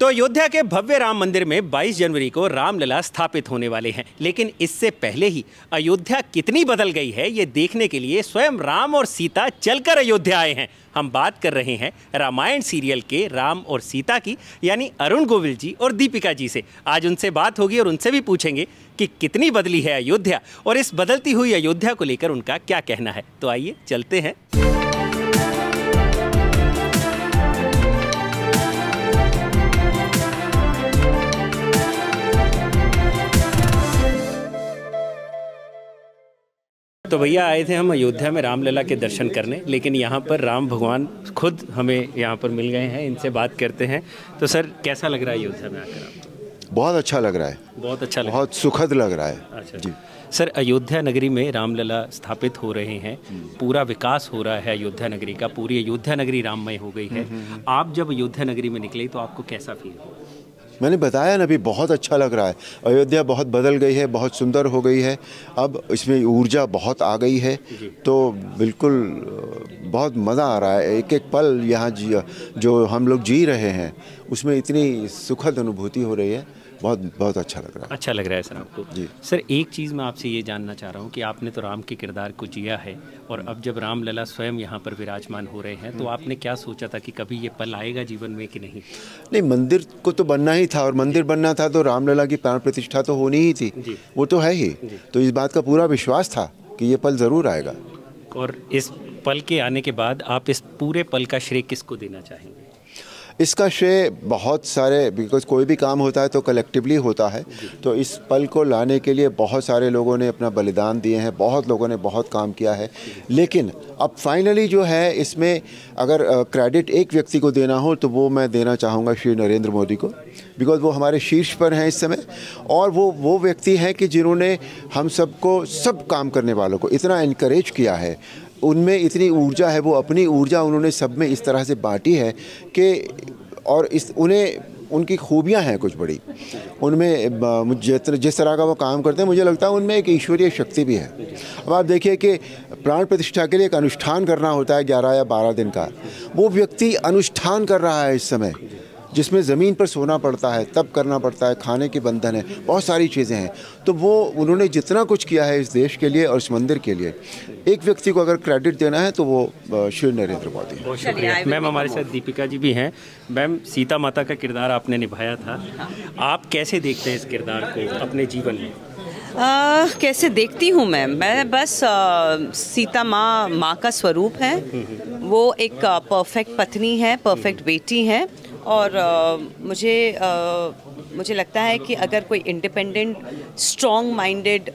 तो अयोध्या के भव्य राम मंदिर में 22 जनवरी को रामलला स्थापित होने वाले हैं। लेकिन इससे पहले ही अयोध्या कितनी बदल गई है, ये देखने के लिए स्वयं राम और सीता चलकर अयोध्या आए हैं। हम बात कर रहे हैं रामायण सीरियल के राम और सीता की, यानी अरुण गोविल जी और दीपिका जी से। आज उनसे बात होगी और उनसे भी पूछेंगे कि कितनी बदली है अयोध्या और इस बदलती हुई अयोध्या को लेकर उनका क्या कहना है। तो आइए, चलते हैं। तो भैया आए थे हम अयोध्या में रामलला के दर्शन करने लेकिन यहाँ पर राम भगवान खुद हमें यहाँ पर मिल गए हैं इनसे बात करते हैं। तो सर कैसा लग रहा है अयोध्या में आकर आपको बहुत अच्छा लग रहा है। बहुत अच्छा लग बहुत सुखद लग रहा है। अच्छा। जी। सर अयोध्या नगरी में रामलला स्थापित हो रहे हैं पूरा विकास हो रहा है अयोध्या नगरी का पूरी अयोध्या नगरी राममय हो गई है। आप जब अयोध्या नगरी में निकले तो आपको कैसा फील हुआ? मैंने बताया ना अभी बहुत अच्छा लग रहा है। अयोध्या बहुत बदल गई है बहुत सुंदर हो गई है। अब इसमें ऊर्जा बहुत आ गई है। तो बिल्कुल बहुत मज़ा आ रहा है। एक एक पल यहाँ जी जो हम लोग जी रहे हैं उसमें इतनी सुखद अनुभूति हो रही है बहुत बहुत अच्छा लग रहा है। अच्छा लग रहा है सर आपको? जी। सर एक चीज़ मैं आपसे ये जानना चाह रहा हूँ कि आपने तो राम के किरदार को जिया है और अब जब रामलला स्वयं यहाँ पर विराजमान हो रहे हैं तो आपने क्या सोचा था कि कभी ये पल आएगा जीवन में कि नहीं? नहीं मंदिर को तो बनना ही था और मंदिर बनना था तो रामलला की प्राण प्रतिष्ठा तो होनी ही थी। वो तो है ही। तो इस बात का पूरा विश्वास था कि ये पल ज़रूर आएगा। और इस पल के आने के बाद आप इस पूरे पल का श्रेय किसको देना चाहेंगे? इसका श्रेय बहुत सारे बिकॉज़ कोई भी काम होता है तो कलेक्टिवली होता है। तो इस पल को लाने के लिए बहुत सारे लोगों ने अपना बलिदान दिए हैं बहुत लोगों ने बहुत काम किया है। लेकिन अब फाइनली जो है इसमें अगर क्रेडिट एक व्यक्ति को देना हो तो वो मैं देना चाहूँगा श्री नरेंद्र मोदी को बिकॉज़ वो हमारे शीर्ष पर हैं इस समय। और वो वो व्यक्ति हैं कि जिन्होंने हम सबको सब काम करने वालों को इतना इनक्रेज किया है। उनमें इतनी ऊर्जा है, वो अपनी ऊर्जा उन्होंने सब में इस तरह से बांटी है कि और इस, उन्हें, उनकी खूबियाँ हैं कुछ बड़ी। उनमें जिस तरह- का वो काम करते हैं, मुझे लगता है उनमें एक ईश्वरीय शक्ति भी है। अब आप देखिए कि प्राण प्रतिष्ठा के लिए एक अनुष्ठान करना होता है ग्यारह या बारह दिन का। वो व्यक्ति अनुष्ठान कर रहा है इस समय। जिसमें ज़मीन पर सोना पड़ता है तब करना पड़ता है खाने के बंधन है बहुत सारी चीज़ें हैं। तो वो उन्होंने जितना कुछ किया है इस देश के लिए और इस मंदिर के लिए एक व्यक्ति को अगर क्रेडिट देना है तो वो श्री नरेंद्र मोदी है। बहुत शुक्रिया। मैम हमारे साथ दीपिका जी भी हैं। मैम सीता माता का किरदार आपने निभाया था। आप कैसे देखते हैं इस किरदार को अपने जीवन में? आ, कैसे देखती हूँ मैं मैं बस आ, सीता माँ माँ का स्वरूप है। वो एक परफेक्ट पत्नी है परफेक्ट बेटी है। और आ, मुझे आ, मुझे लगता है कि अगर कोई इंडिपेंडेंट स्ट्रॉन्ग माइंडेड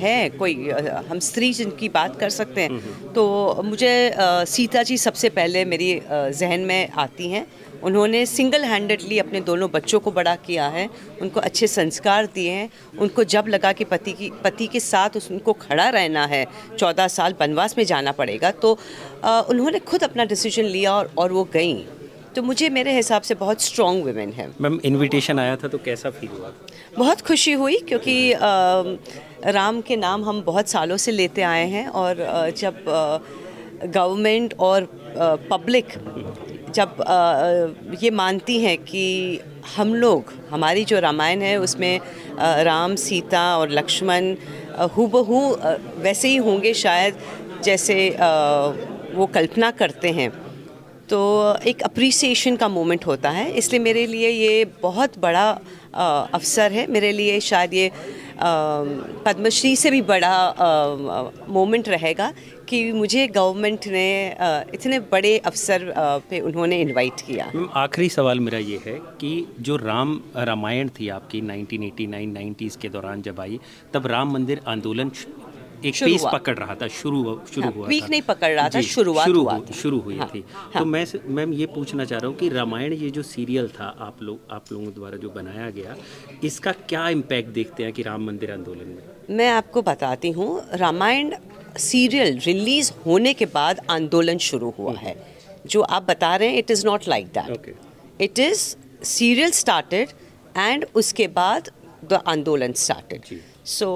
है कोई आ, हम स्त्री जिनकी बात कर सकते हैं तो मुझे आ, सीता जी सबसे पहले मेरी जहन में आती हैं। उन्होंने सिंगल हैंडेडली अपने दोनों बच्चों को बड़ा किया है उनको अच्छे संस्कार दिए हैं उनको जब लगा कि पति की पति के साथ उनको खड़ा रहना है चौदह साल वनवास में जाना पड़ेगा तो आ, उन्होंने खुद अपना डिसीज़न लिया और, और वो गई। तो मुझे मेरे हिसाब से बहुत स्ट्रॉन्ग वुमेन है। मैम इनविटेशन आया था तो कैसा फील हुआ? बहुत खुशी हुई क्योंकि राम के नाम हम बहुत सालों से लेते आए हैं और जब गवर्नमेंट और पब्लिक जब अ, ये मानती हैं कि हम लोग हमारी जो रामायण है उसमें अ, राम सीता और लक्ष्मण हूबहू वैसे ही होंगे शायद जैसे अ, वो कल्पना करते हैं। तो एक अप्रिसिएशन का मोमेंट होता है। इसलिए मेरे लिए ये बहुत बड़ा अवसर है। मेरे लिए शायद ये पद्मश्री से भी बड़ा मोमेंट रहेगा कि मुझे गवर्नमेंट ने इतने बड़े अवसर पे उन्होंने इनवाइट किया। आखिरी सवाल मेरा ये है कि जो राम रामायण थी आपकी 1989 90s के दौरान जब आई, तब राम मंदिर आंदोलन एक पेस पकड़ रहा था शुरू शुरू हाँ, हुआ पीक नहीं पकड़ रहा था, शुरुआत शुरू हुआ शुरू हुई हाँ, थी। हाँ। तो मैं मैम ये पूछना चाह रहा हूँ कि रामायण ये जो सीरियल था आप लोग आप लोगों द्वारा जो बनाया गया इसका क्या इम्पैक्ट देखते हैं कि राम मंदिर आंदोलन में? मैं आपको बताती हूँ रामायण सीरियल रिलीज़ होने के बाद आंदोलन शुरू हुआ है। जो आप बता रहे हैं it is not like that it is serial started and उसके बाद द आंदोलन स्टार्टेड सो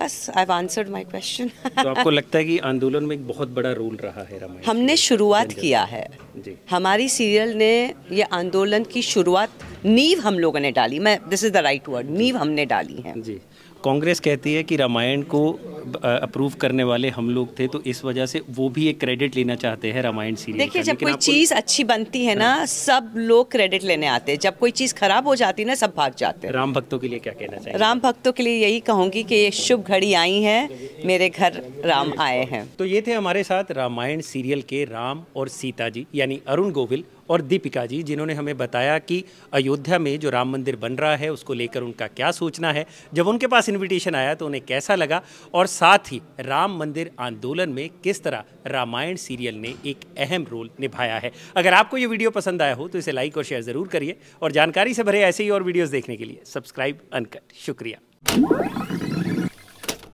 बस आई आंसर्ड माय क्वेश्चन तो आपको लगता है कि आंदोलन में एक बहुत बड़ा रोल रहा है रामायण हमने शुरुआत किया है। जी। हमारी सीरियल ने ये आंदोलन की शुरुआत नींव हम लोगों ने डाली। मैं this is the right word नींव हमने डाली है। जी। कांग्रेस कहती है कि रामायण को अप्रूव करने वाले हम लोग थे तो इस वजह से वो भी एक क्रेडिट लेना चाहते हैं रामायण सीरियल देखिए जब कोई चीज़ अच्छी बनती है ना सब लोग क्रेडिट लेने आते हैं। जब कोई चीज़ खराब हो जाती है ना सब भाग जाते हैं। राम भक्तों के लिए क्या कहना चाहिए राम भक्तों के लिए यही कहूँगी कि ये शुभ घड़ी आई है मेरे घर राम आए हैं। तो ये थे हमारे साथ रामायण सीरियल के राम और सीता जी यानी अरुण गोविल और दीपिका जी, जिन्होंने हमें बताया कि अयोध्या में जो राम मंदिर बन रहा है, उसको लेकर उनका क्या सोचना है। जब उनके पास इनविटेशन आया तो उन्हें कैसा लगा? और साथ ही, राम मंदिर आंदोलन में किस तरह रामायण सीरियल ने एक अहम रोल निभाया है? अगर आपको ये वीडियो पसंद आया हो तो इसे लाइक और शेयर ज़रूर करिए। और जानकारी से भरे ऐसे ही और वीडियोज़ देखने के लिए सब्सक्राइब अनकट। शुक्रिया।